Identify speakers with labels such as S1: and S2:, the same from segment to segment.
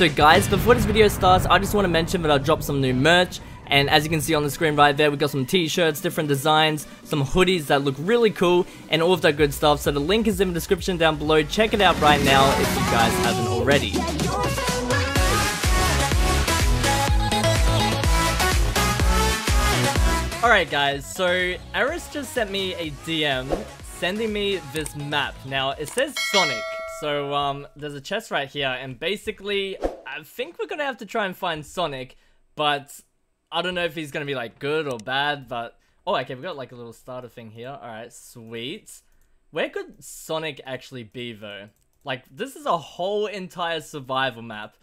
S1: So guys, before this video starts, I just want to mention that I dropped some new merch. And as you can see on the screen right there, we got some t-shirts, different designs, some hoodies that look really cool, and all of that good stuff. So the link is in the description down below. Check it out right now if you guys haven't already. Alright guys, so Aris just sent me a DM sending me this map. Now, it says Sonic, so um, there's a chest right here, and basically, I think we're gonna have to try and find Sonic, but I don't know if he's gonna be like good or bad, but... Oh, okay, we got like a little starter thing here. Alright, sweet. Where could Sonic actually be though? Like, this is a whole entire survival map.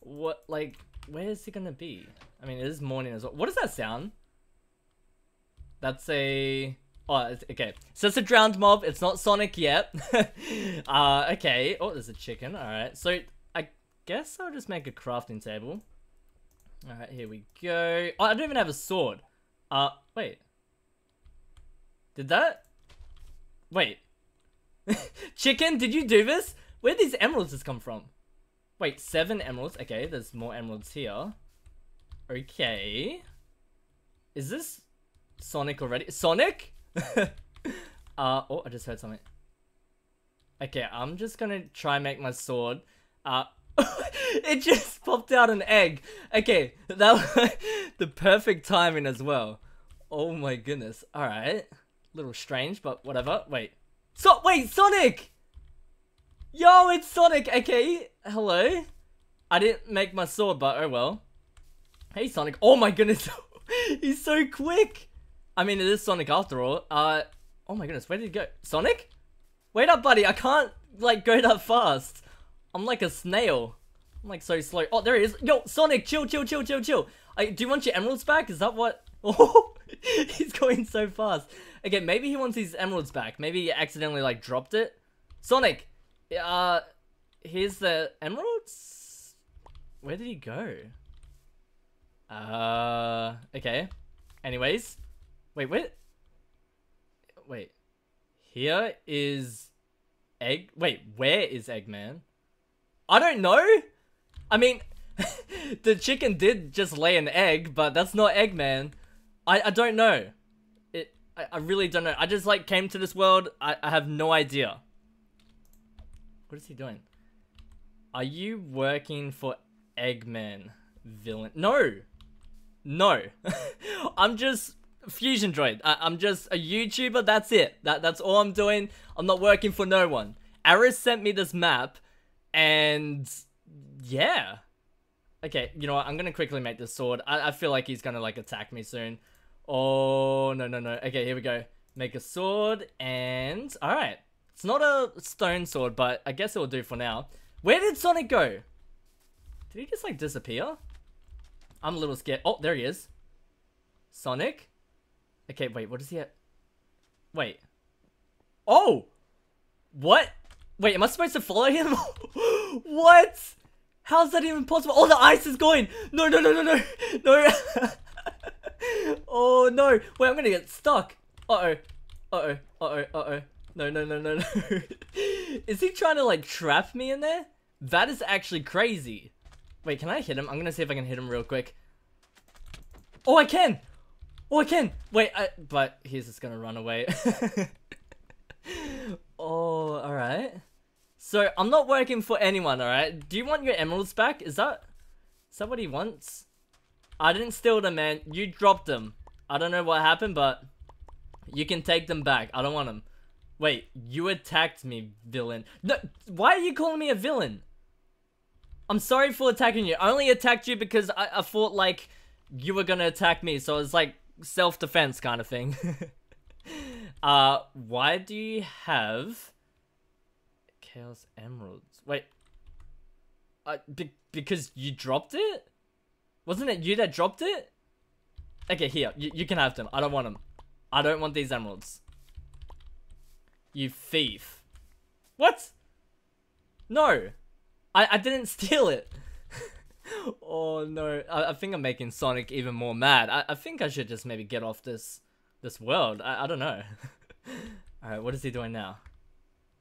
S1: What, like, where is he gonna be? I mean, it is morning as well. What does that sound? That's a... Oh, okay. So it's a drowned mob. It's not Sonic yet. uh, okay. Oh, there's a chicken. Alright. So, I guess I'll just make a crafting table. Alright, here we go. Oh, I don't even have a sword. Uh, wait. Did that? Wait. chicken, did you do this? Where these emeralds just come from? Wait, seven emeralds. Okay, there's more emeralds here. Okay. Is this Sonic already? Sonic? uh, oh, I just heard something. Okay, I'm just gonna try and make my sword. Uh, it just popped out an egg. Okay, that was the perfect timing as well. Oh my goodness. Alright. Little strange, but whatever. Wait. So, wait, Sonic! Yo, it's Sonic! Okay, hello? I didn't make my sword, but oh well. Hey, Sonic. Oh my goodness. He's so quick! I mean, it is Sonic after all. Uh, oh my goodness, where did he go? Sonic? Wait up, buddy. I can't, like, go that fast. I'm like a snail. I'm like so slow. Oh, there he is. Yo, Sonic, chill, chill, chill, chill, chill. I, do you want your emeralds back? Is that what? Oh, he's going so fast. Okay, maybe he wants his emeralds back. Maybe he accidentally, like, dropped it. Sonic, uh, here's the emeralds? Where did he go? Uh, okay. Anyways, Wait, wait. Wait. Here is Egg. Wait, where is Eggman? I don't know. I mean, the chicken did just lay an egg, but that's not Eggman. I, I don't know. It. I, I really don't know. I just like came to this world. I, I have no idea. What is he doing? Are you working for Eggman villain? No. No. I'm just FuzionDroid. I am just a YouTuber, that's it. That That's all I'm doing. I'm not working for no one. Aris sent me this map, and yeah. Okay, you know what? I'm gonna quickly make this sword. I, I feel like he's gonna like attack me soon. Oh, no, no, no. Okay, here we go. Make a sword, and... Alright. It's not a stone sword, but I guess it will do for now. Where did Sonic go? Did he just like disappear? I'm a little scared. Oh, there he is. Sonic? Okay, wait, what is he at? Wait. Oh! What? Wait, am I supposed to follow him? what? How's that even possible? Oh, the ice is going! No, no, no, no, no! No! oh, no! Wait, I'm gonna get stuck! Uh-oh. Uh-oh. Uh-oh. Uh-oh. No, no, no, no, no. is he trying to, like, trap me in there? That is actually crazy. Wait, can I hit him? I'm gonna see if I can hit him real quick. Oh, I can! Oh, I can! Wait, I, but he's just gonna run away. oh, alright. So, I'm not working for anyone, alright? Do you want your emeralds back? Is that... Is that what he wants? I didn't steal them, man. You dropped them. I don't know what happened, but... You can take them back. I don't want them. Wait, you attacked me, villain. No, why are you calling me a villain? I'm sorry for attacking you. I only attacked you because I, I thought, like, you were gonna attack me. So I was like, self-defense kind of thing. uh, why do you have Chaos Emeralds? Wait. Uh, be because you dropped it? Wasn't it you that dropped it? Okay, here. You, you can have them. I don't want them. I don't want these emeralds. You thief. What? No. I, I didn't steal it oh no, I, I, think I'm making Sonic even more mad. I, I think I should just maybe get off this this world. I, I don't know. Alright, what is he doing now?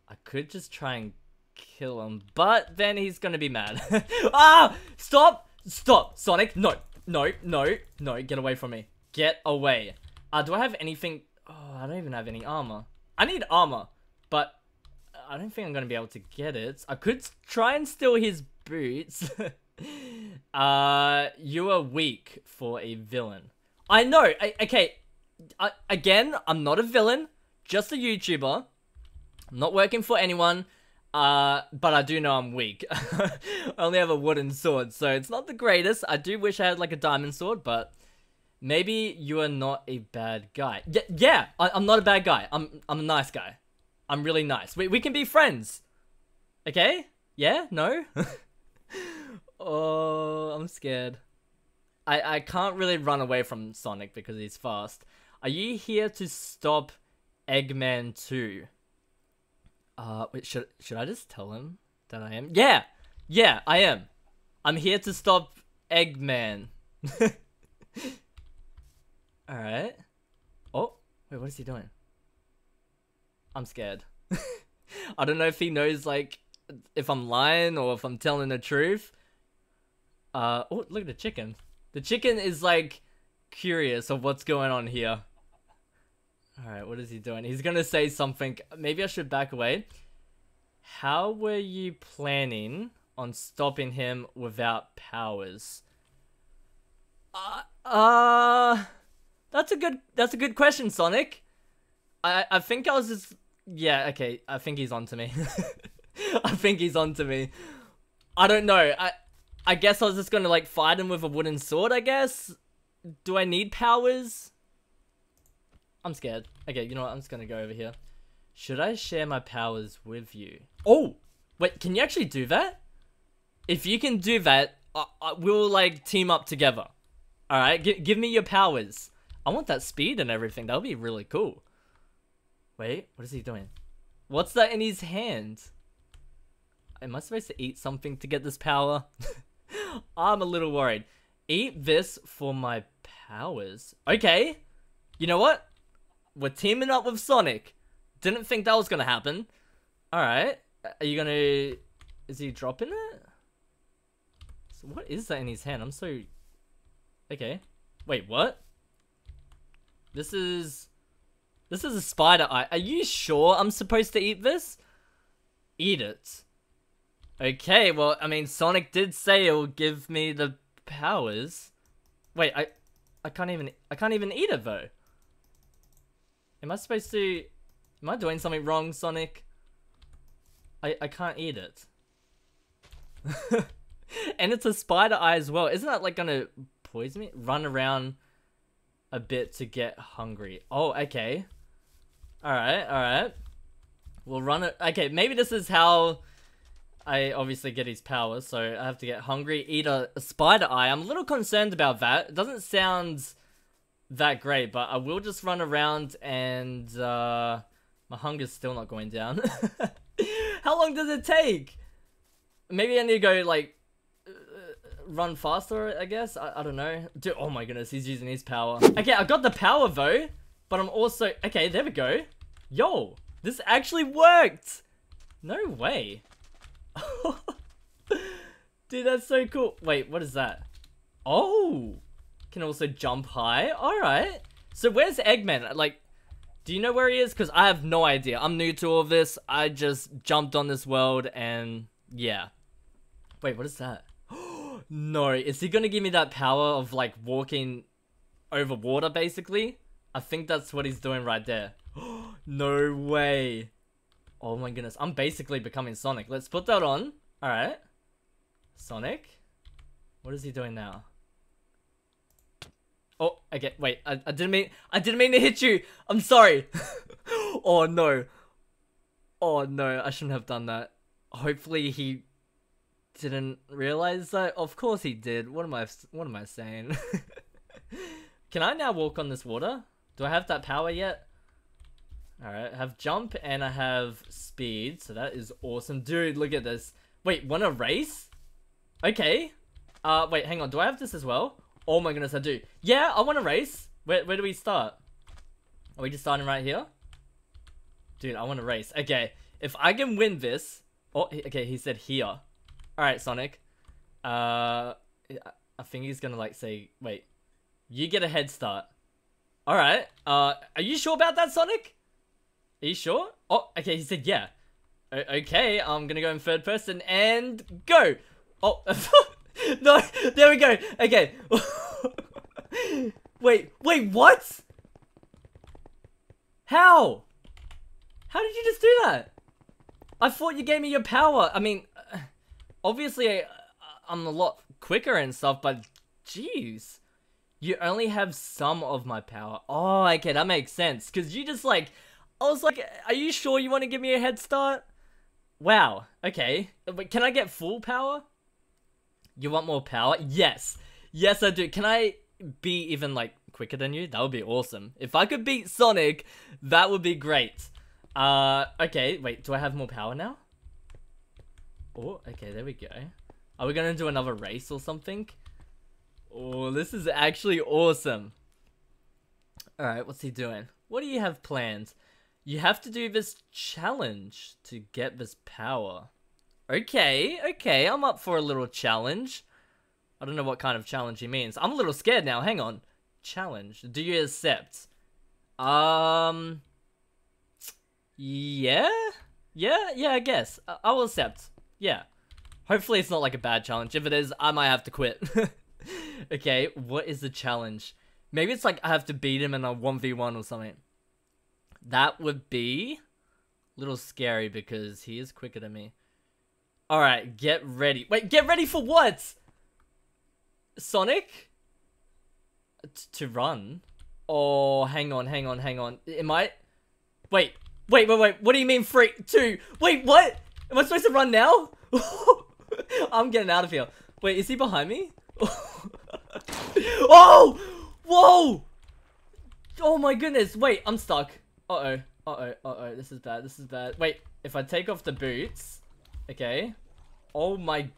S1: I could just try and kill him, but then he's gonna be mad. ah! Stop! Stop! Sonic, no, no, no, no, get away from me. Get away. Uh, do I have anything? Oh, I don't even have any armor. I need armor, I don't think I'm gonna be able to get it. I could try and steal his boots. uh, you are weak for a villain. I know. I, okay, I, again, I'm not a villain, just a YouTuber. Not working for anyone. Uh, but I do know I'm weak. I only have a wooden sword, so it's not the greatest. I do wish I had like a diamond sword, but maybe you are not a bad guy. Yeah, yeah, I, am not a bad guy. I'm I'm a nice guy. I'm really nice. We we can be friends. Okay? Yeah? No? oh, I'm scared. I I can't really run away from Sonic because he's fast. Are you here to stop Eggman 2? Uh, wait, should, should I just tell him that I am? Yeah! Yeah, I am. I'm here to stop Eggman. Alright. Oh, wait, what is he doing? I'm scared. I don't know if he knows, like, if I'm lying or if I'm telling the truth. Uh, oh, look at the chicken. The chicken is, like, curious of what's going on here. Alright, what is he doing? He's gonna say something. Maybe I should back away. How were you planning on stopping him without powers? Uh, uh that's a good that's a good question, Sonic. I I think I was just yeah, okay. I think he's on to me. I think he's on to me. I don't know. I I guess I was just gonna like fight him with a wooden sword, I guess. Do I need powers? I'm scared. Okay, you know what? I'm just gonna go over here. Should I share my powers with you? Oh! Wait, can you actually do that? If you can do that, I, I, we'll like team up together. Alright, give me your powers. I want that speed and everything. That would be really cool. Wait, what is he doing? What's that in his hand? Am I supposed to eat something to get this power? I'm a little worried. Eat this for my powers. Okay. You know what? We're teaming up with Sonic. Didn't think that was gonna happen. Alright. Are you gonna... Is he dropping it? So what is that in his hand? I'm so... Okay. Wait, what? This is... This is a spider eye. Are you sure I'm supposed to eat this? Eat it. Okay, well, I mean, Sonic did say it will give me the powers. Wait, I... I can't even... I can't even eat it, though. Am I supposed to... Am I doing something wrong, Sonic? I, I can't eat it. and it's a spider eye as well. Isn't that like gonna poison me? Run around a bit to get hungry. Oh, okay. Alright, alright. We'll run it. Okay, maybe this is how I obviously get his powers. So I have to get hungry, eat a, a spider eye. I'm a little concerned about that. It doesn't sound that great, but I will just run around and uh, my hunger's still not going down. How long does it take? Maybe I need to go like uh, run faster, I guess. I, I don't know. Dude, oh my goodness, he's using his power. Okay, I got the power though, but I'm also okay. There we go. Yo, this actually worked. No way. Dude, that's so cool. Wait, what is that? Oh. Can also jump high. Alright. So where's Eggman? Like, do you know where he is? Because I have no idea. I'm new to all this. I just jumped on this world and yeah. Wait, what is that? no, is he gonna give me that power of like walking over water basically? I think that's what he's doing right there. no way. Oh my goodness, I'm basically becoming Sonic. Let's put that on. Alright. Sonic? What is he doing now? Oh, okay, wait, I, I didn't mean, I didn't mean to hit you. I'm sorry. oh no. Oh no, I shouldn't have done that. Hopefully he didn't realize that. Of course he did. What am I, what am I saying? Can I now walk on this water? Do I have that power yet? Alright, I have jump and I have speed, so that is awesome. Dude, look at this. Wait, wanna race? Okay. Uh, wait, hang on. Do I have this as well? Oh my goodness, I do. Yeah, I want to race. Where, where do we start? Are we just starting right here? Dude, I want to race. Okay, if I can win this, Oh, okay, he said here. Alright, Sonic. Uh, I think he's gonna like say, wait, you get a head start. Alright, uh, are you sure about that, Sonic? Are you sure? Oh, okay, he said yeah. O okay, I'm gonna go in third person and go! Oh, no, there we go. Okay. wait, wait, what? How? How did you just do that? I thought you gave me your power. I mean, obviously I, I'm a lot quicker and stuff, but jeez. You only have some of my power. Oh, okay, that makes sense. Because you just like, I was like, are you sure you want to give me a head start? Wow, okay. But can I get full power? You want more power? Yes. Yes, I do. Can I be even like quicker than you? That would be awesome. If I could beat Sonic, that would be great. Uh, okay, wait, do I have more power now? Oh, okay, there we go. Are we gonna do another race or something? Oh, this is actually awesome. Alright, what's he doing? What do you have planned? You have to do this challenge to get this power. Okay, okay, I'm up for a little challenge. I don't know what kind of challenge he means. I'm a little scared now, hang on. Challenge. Do you accept? Um... Yeah? Yeah? Yeah, I guess. I, I will accept. Yeah. Hopefully it's not like a bad challenge. If it is, I might have to quit. okay, what is the challenge? Maybe it's like I have to beat him in a 1v1 or something. That would be a little scary because he is quicker than me. Alright, get ready. Wait, get ready for what? Sonic? T to run? Oh, hang on, hang on, hang on. Am I... Wait, wait, wait, wait. What do you mean free? Two. Wait, what? Am I supposed to run now? I'm getting out of here. Wait, is he behind me? oh! Whoa! Oh my goodness. Wait, I'm stuck. Uh-oh. Uh-oh. Uh-oh. This is bad. This is bad. Wait, if I take off the boots... Okay. Oh my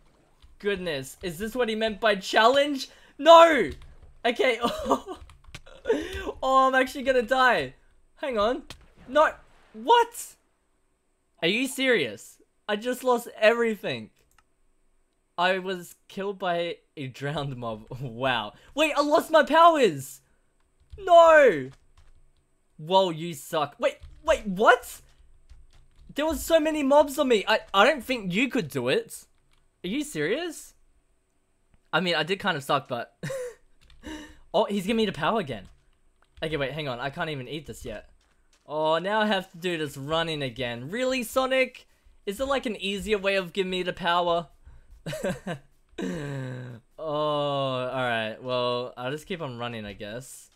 S1: goodness. Is this what he meant by challenge? No! Okay. oh, I'm actually gonna die. Hang on. No. What? Are you serious? I just lost everything. I was killed by a drowned mob. wow. Wait, I lost my powers! No! Whoa, you suck. Wait, wait, what? There was so many mobs on me. I, I don't think you could do it. Are you serious? I mean, I did kind of suck, but... oh, he's giving me the power again. Okay, wait, hang on. I can't even eat this yet. Oh, now I have to do this running again. Really, Sonic? Is there like an easier way of giving me the power? oh, alright. Well, I'll just keep on running, I guess.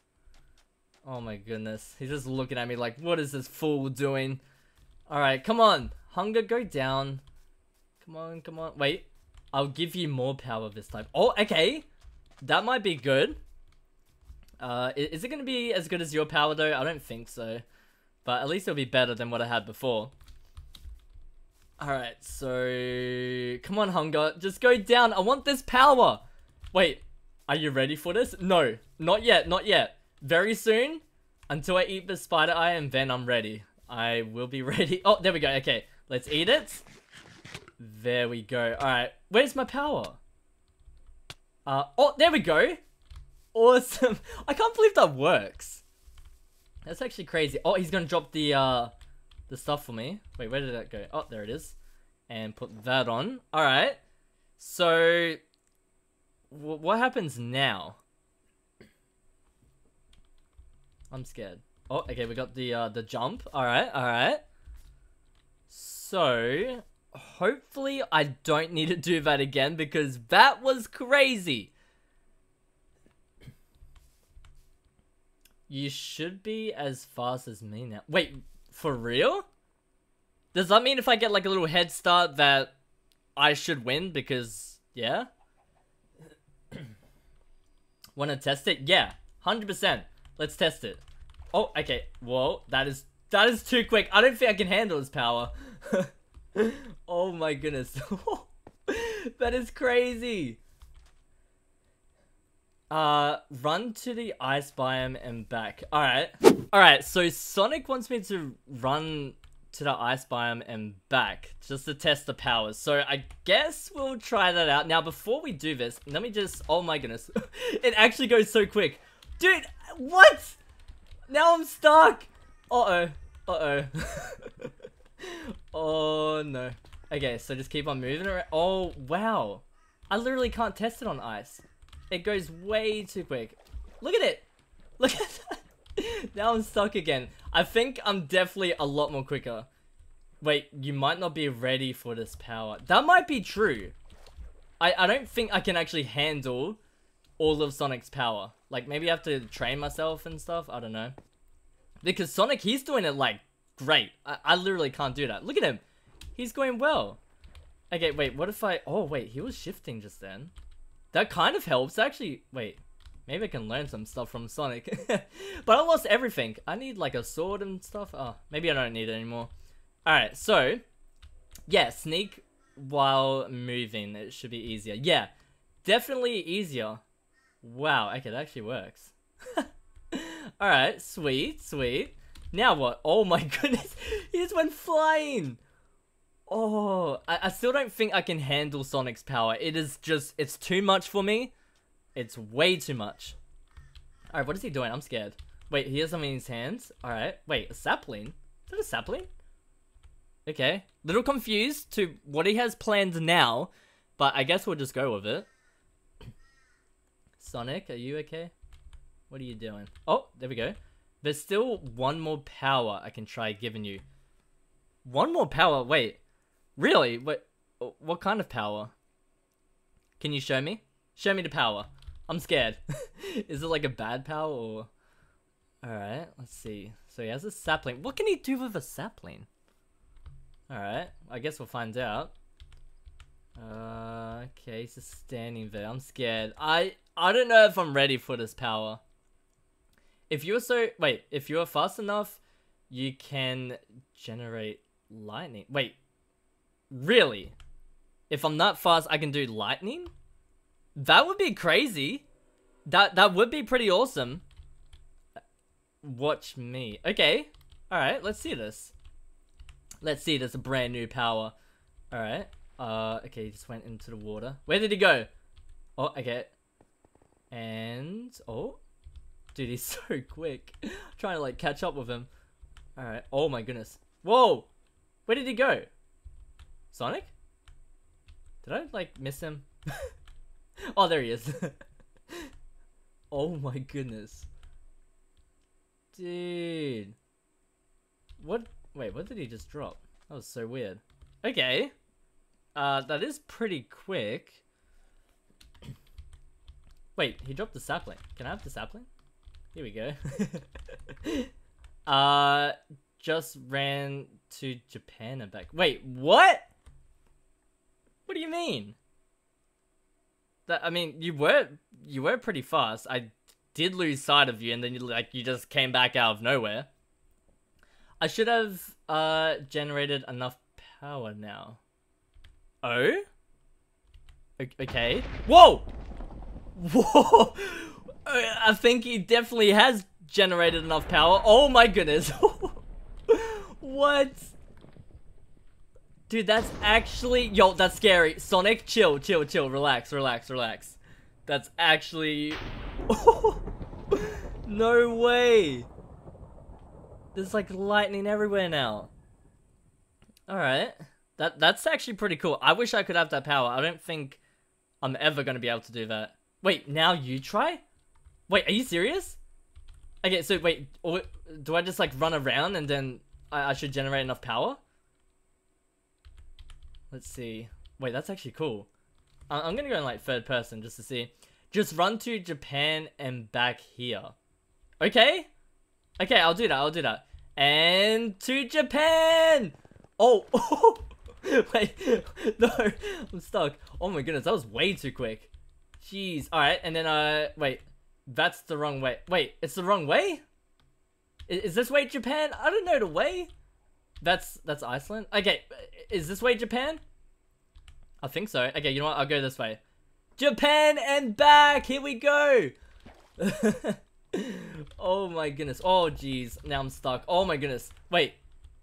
S1: Oh my goodness. He's just looking at me like, what is this fool doing? Alright, come on. Hunger, go down. Come on, come on. Wait. I'll give you more power this time. Oh, okay. That might be good. Uh, is it going to be as good as your power, though? I don't think so. But at least it'll be better than what I had before. Alright, so... Come on, Hunger. Just go down. I want this power. Wait, are you ready for this? No, not yet, not yet. Very soon, until I eat the spider eye, and then I'm ready. I will be ready. Oh, there we go. Okay, let's eat it. There we go. Alright, where's my power? Uh, oh, there we go. Awesome. I can't believe that works. That's actually crazy. Oh, he's gonna drop the, uh, the stuff for me. Wait, where did that go? Oh, there it is. And put that on. Alright. So, what happens now? I'm scared. Oh, okay, we got the uh, the jump. Alright, alright. So, hopefully I don't need to do that again because that was crazy. You should be as fast as me now. Wait, for real? Does that mean if I get like a little head start that I should win because, yeah? Want to test it? Yeah, 100%. Let's test it. Oh, okay. Whoa, that is that is too quick. I don't think I can handle his power. oh my goodness. that is crazy. Uh, run to the ice biome and back. Alright. Alright, so Sonic wants me to run to the ice biome and back just to test the powers. So I guess we'll try that out. Now, before we do this, let me just... Oh my goodness. it actually goes so quick. Dude, what? Now I'm stuck. Uh-oh. Uh-oh. oh, no. Okay, so just keep on moving around. Oh, wow. I literally can't test it on ice. It goes way too quick. Look at it. Look at that. now I'm stuck again. I think I'm definitely a lot more quicker. Wait, you might not be ready for this power. That might be true. I, I don't think I can actually handle all of Sonic's power. Like, maybe I have to train myself and stuff. I don't know. Because Sonic, he's doing it, like, great. I, I literally can't do that. Look at him. He's going well. Okay, wait, what if I... Oh, wait, he was shifting just then. That kind of helps, actually. Wait, maybe I can learn some stuff from Sonic. but I lost everything. I need, like, a sword and stuff. Oh, maybe I don't need it anymore. Alright, so... Yeah, sneak while moving. It should be easier. Yeah, definitely easier. Wow, okay, that actually works. Alright, sweet, sweet. Now what? Oh my goodness, he just went flying! Oh, I, I still don't think I can handle Sonic's power. It is just, it's too much for me. It's way too much. Alright, what is he doing? I'm scared. Wait, he has something in his hands. Alright, wait, a sapling? Is that a sapling? Okay. Little confused to what he has planned now, but I guess we'll just go with it. Sonic, are you okay? What are you doing? Oh, there we go. There's still one more power I can try giving you. One more power? Wait. Really? What, what kind of power? Can you show me? Show me the power. I'm scared. Is it like a bad power or... Alright, let's see. So he has a sapling. What can he do with a sapling? Alright, I guess we'll find out. Uh, okay, he's just standing there. I'm scared. I I don't know if I'm ready for this power. If you're so... Wait, if you're fast enough, you can generate lightning. Wait, really? If I'm that fast, I can do lightning? That would be crazy. That that would be pretty awesome. Watch me. Okay. Alright, let's see this. Let's see this A brand new power. Alright. Uh, okay, he just went into the water. Where did he go? Oh, okay. And, oh. Dude, he's so quick. trying to, like, catch up with him. Alright. Oh my goodness. Whoa! Where did he go? Sonic? Did I, like, miss him? oh, there he is. oh my goodness. Dude. What? Wait, what did he just drop? That was so weird. Okay. Uh, that is pretty quick. Wait, he dropped the sapling. Can I have the sapling? Here we go. uh, just ran to Japan and back. Wait, what? Do you mean? That I mean, you were you were pretty fast. I did lose sight of you, and then you like you just came back out of nowhere. I should have uh generated enough power now. Oh? Okay. Whoa! Whoa! I think he definitely has generated enough power. Oh my goodness. what? Dude, that's actually... Yo, that's scary. Sonic, chill, chill, chill. Relax, relax, relax. That's actually... no way. There's like lightning everywhere now. Alright. That That's actually pretty cool. I wish I could have that power. I don't think I'm ever going to be able to do that. Wait, now you try? Wait, are you serious? Okay, so wait, do I just like run around and then I, I should generate enough power? Let's see. Wait, that's actually cool. I'm gonna go in like third person just to see. Just run to Japan and back here. Okay? Okay, I'll do that, I'll do that. And to Japan! Oh! Wait, no, I'm stuck. Oh my goodness, that was way too quick. Jeez. Alright, and then, uh, wait. That's the wrong way. Wait, it's the wrong way? Is, is this way Japan? I don't know the way. That's, that's Iceland? Okay, is this way Japan? I think so. Okay, you know what? I'll go this way. Japan and back! Here we go! oh my goodness. Oh jeez. Now I'm stuck. Oh my goodness. Wait.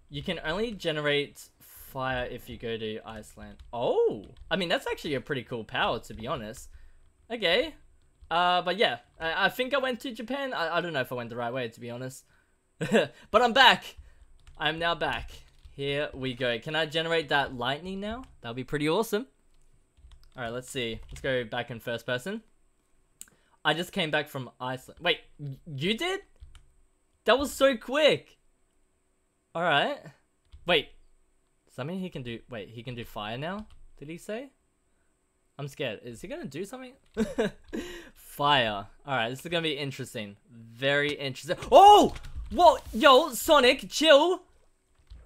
S1: You can only generate fire if you go to Iceland. Oh! I mean, that's actually a pretty cool power, to be honest. Okay. Uh, but yeah, I, I think I went to Japan. I, I don't know if I went the right way, to be honest. but I'm back. I'm now back. Here we go. Can I generate that lightning now? That'll be pretty awesome. Alright, let's see. Let's go back in first person. I just came back from Iceland. Wait, you did? That was so quick. Alright. Wait. Does that mean he can do... Wait, he can do fire now? Did he say? I'm scared. Is he gonna do something? fire. Alright, this is gonna be interesting. Very interesting. Oh! What? Yo, Sonic, chill!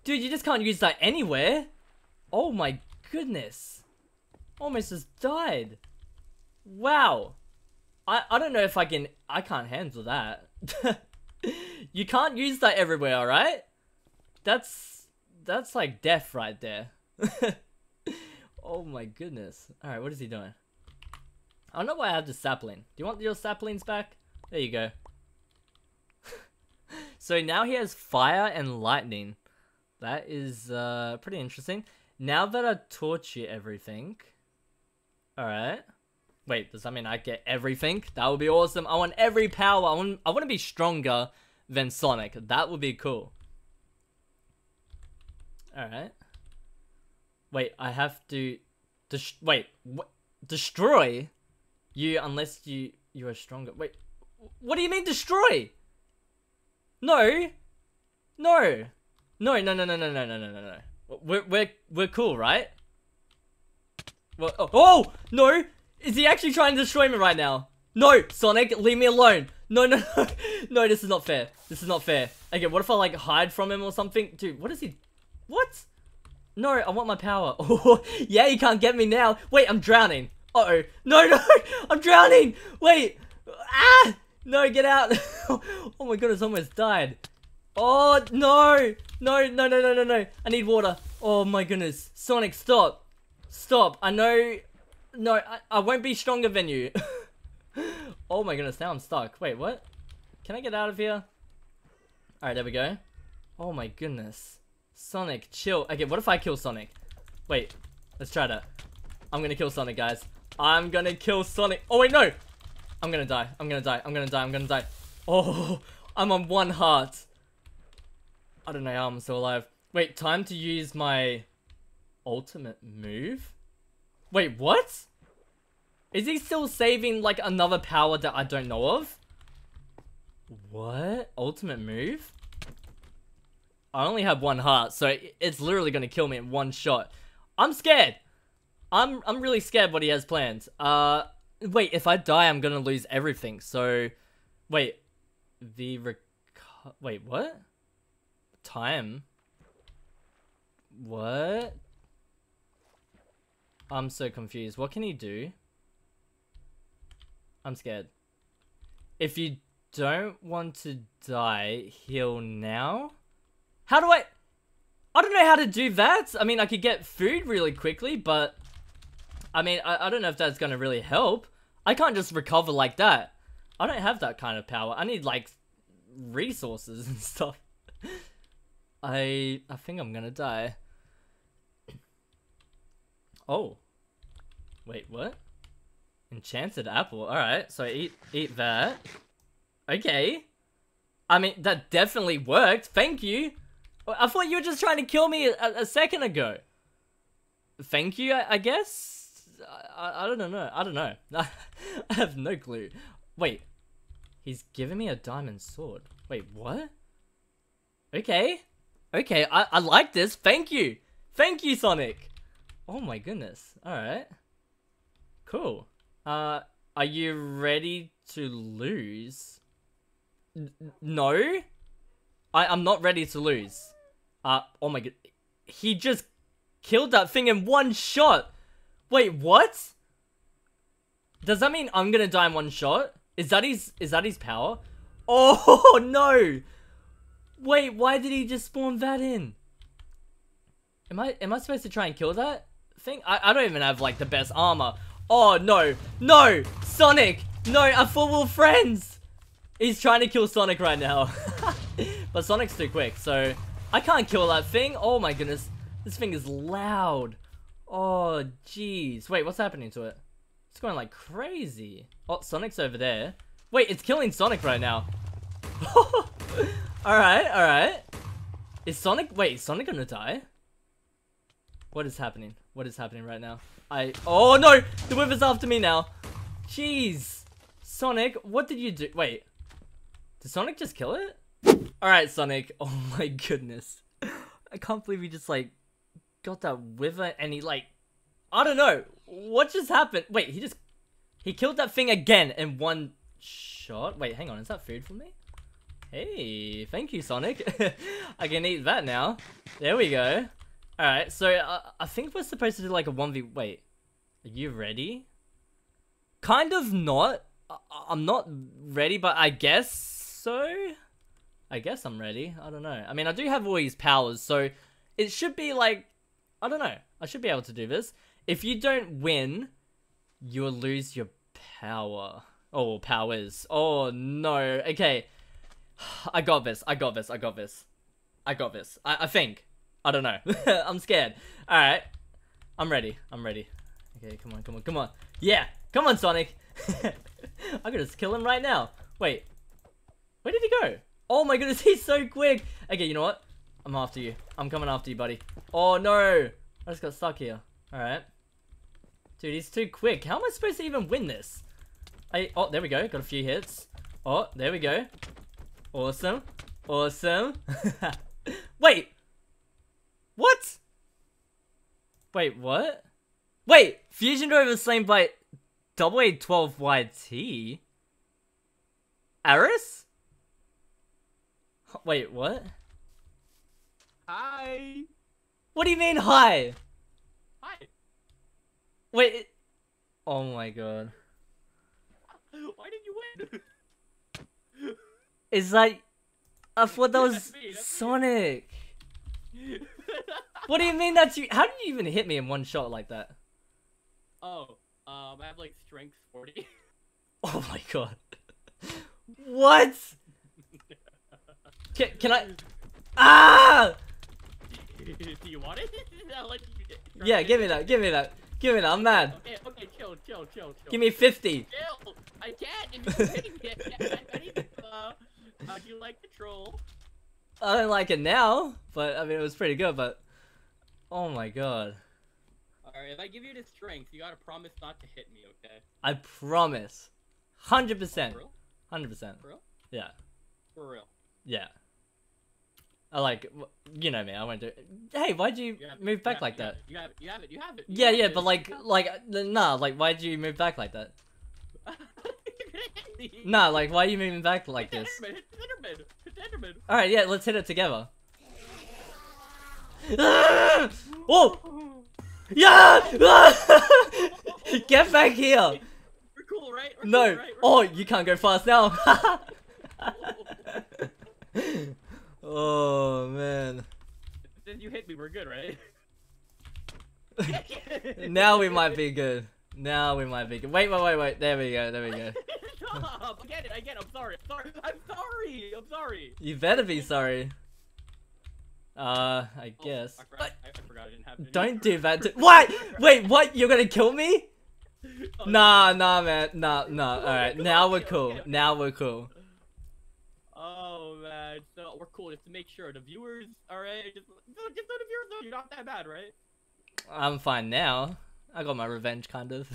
S1: Dude, you just can't use that anywhere. Oh my goodness. Almost just died. Wow. I, I don't know if I can... I can't handle that. you can't use that everywhere, alright? That's... That's like death right there. oh my goodness. Alright, what is he doing? I don't know why I have the sapling. Do you want your saplings back? There you go. so now he has fire and lightning. That is uh, pretty interesting. Now that I taught you everything... Alright. Wait, does that mean I get everything? That would be awesome. I want every power. I want, I want to be stronger than Sonic. That would be cool. Alright. Wait, I have to... wait, destroy? You, unless you, you are stronger. Wait, what do you mean destroy? No. No. No, no, no, no, no, no, no, no, no. We're, we're, we're cool, right? Well, oh, oh, no! Is he actually trying to destroy me right now? No, Sonic, leave me alone. No, no, no. No, this is not fair. This is not fair. Okay, what if I, like, hide from him or something? Dude, what is he... What? No, I want my power. Oh, yeah, you can't get me now. Wait, I'm drowning. Uh-oh. No, no, I'm drowning. Wait. Ah! No, get out. oh my goodness, almost died. Oh, no. No, no, no, no, no, no. I need water. Oh my goodness. Sonic, stop. Stop. I know... No, I, I won't be stronger than you. oh my goodness, now I'm stuck. Wait, what? Can I get out of here? Alright, there we go. Oh my goodness. Sonic, chill. Okay, what if I kill Sonic? Wait, let's try that. I'm gonna kill Sonic, guys. I'm gonna kill Sonic. Oh, wait, no! I'm gonna die. I'm gonna die. I'm gonna die. I'm gonna die. Oh, I'm on one heart. I don't know I'm still alive. Wait, time to use my ultimate move? Wait, what? Is he still saving like another power that I don't know of? What? Ultimate move? I only have one heart, so it's literally gonna kill me in one shot. I'm scared. I'm I'm really scared what he has planned. Uh, wait, if I die, I'm gonna lose everything. So, wait, the wait, what? Time. What? I'm so confused. What can he do? I'm scared. If you don't want to die, heal now? How do I... I don't know how to do that. I mean, I could get food really quickly, but... I mean, I, I don't know if that's going to really help. I can't just recover like that. I don't have that kind of power. I need, like, resources and stuff. I I think I'm gonna die. Oh. Wait, what? Enchanted apple. Alright, so eat eat that. Okay. I mean, that definitely worked. Thank you. Oh, I thought you were just trying to kill me a, a second ago. Thank you, I, I guess? I, I, don't know. I don't know. I have no clue. Wait. He's giving me a diamond sword. Wait, what? Okay. Okay, I, I like this. Thank you. Thank you, Sonic. Oh my goodness. Alright. Cool. Uh, are you ready to lose? N no? I, I'm not ready to lose. Uh, oh my god. He just killed that thing in one shot. Wait, what? Does that mean I'm gonna die in one shot? Is that his, is that his power? Oh, no! Wait, why did he just spawn that in? Am I am I supposed to try and kill that thing? I, I don't even have like the best armor. Oh no, no, Sonic, no, thought we were friends. He's trying to kill Sonic right now. but Sonic's too quick, so I can't kill that thing. Oh my goodness. This thing is loud. Oh, jeez. Wait, what's happening to it? It's going like crazy. Oh, Sonic's over there. Wait, it's killing Sonic right now. alright, alright. Is Sonic- wait, is Sonic gonna die? What is happening? What is happening right now? I- oh no! The Wither's after me now! Jeez! Sonic, what did you do? Wait. Did Sonic just kill it? Alright, Sonic. Oh my goodness. I can't believe he just like got that wither and he like I don't know. What just happened? Wait, he just he killed that thing again in one shot. Wait, hang on. Is that food for me? Hey, thank you, Sonic. I can eat that now. There we go. Alright, so uh, I think we're supposed to do like a 1v... Wait, are you ready? Kind of not. I I'm not ready, but I guess so? I guess I'm ready. I don't know. I mean, I do have all these powers, so it should be like... I don't know. I should be able to do this. If you don't win, you'll lose your power. Oh, powers. Oh, no. Okay. I got this. I got this. I got this. I got this. I, I think. I don't know. I'm scared. Alright. I'm ready. I'm ready. Okay, come on, come on, come on. Yeah! Come on, Sonic! I could just kill him right now. Wait. Where did he go? Oh my goodness, he's so quick! Okay, you know what? I'm after you. I'm coming after you, buddy. Oh no! I just got stuck here. Alright. Dude, he's too quick. How am I supposed to even win this? I Oh, there we go. Got a few hits. Oh, there we go. Awesome. Awesome. Wait! What? Wait, what? Wait! FuzionDroid was slain by double A 12 YT? Aris? Wait, what?
S2: Hi.
S1: What do you mean, hi?
S2: Hi.
S1: Wait. Oh my god.
S2: Why did you win?
S1: Is like I thought that was
S2: That's me, that's.
S1: Sonic. What do you mean that's you? How did you even hit me in one shot like that?
S2: oh, um, I have like strength 40.
S1: Oh my god. What? Can, can I? Ah!
S2: Do you want it? You
S1: Yeah, give me that. Give me that. Give me that. I'm mad.
S2: Okay, okay, chill, chill, chill, chill.
S1: Give me 50.
S2: Chill. I can't. If you're hitting me, I. I need to, uh, how do you like the troll?
S1: I don't like it now, but I mean it was pretty good. But oh my god,
S2: Alright, if I give you the strength, you gotta promise not to hit me, okay?
S1: I promise, hundred percent,
S2: For real?
S1: hundred percent.
S2: For real?
S1: Yeah,
S2: For real.
S1: yeah. I like you know me. I won't do. Hey, why'd you
S2: You have it,
S1: move
S2: you
S1: back like
S2: it,
S1: that?
S2: You have it. You have it. You have it. You
S1: Yeah,
S2: have
S1: yeah, but like, like, uh, nah, like, why'd you move back like that? Nah, like, why are you moving back like
S2: Hit
S1: this?
S2: Enderman. Hit Enderman. Hit Enderman.
S1: All right, yeah, let's hit it together. Oh, yeah! Ah! Get back here!
S2: We're cool, right? We're
S1: No.
S2: Cool, right?
S1: Oh, you can't go fast now. oh man.
S2: Then you hit me. We're good, right?
S1: Now we might be good. Now we might be good. Wait, wait, wait, wait. There we go. There we go.
S2: Stop! I get it. I get it. I'm sorry. I'm sorry. I'm sorry. I'm sorry.
S1: You better be sorry. Uh, I
S2: Oh,
S1: guess.
S2: I, forgot, I, I forgot I didn't have.
S1: Don't do that. To- what? Wait, what? You're gonna kill me?
S2: Oh,
S1: Nah, nah, man. Nah, nah. All right, now we're cool. Now we're cool.
S2: Oh man, so we're cool. Just to make sure the viewers, all right, just, just let the viewers know you're not that bad, right?
S1: I'm fine now. I got my revenge, kind of.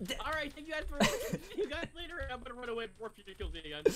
S2: All right, thank you guys for watching. See you guys later. I'm gonna run away before future kills me again.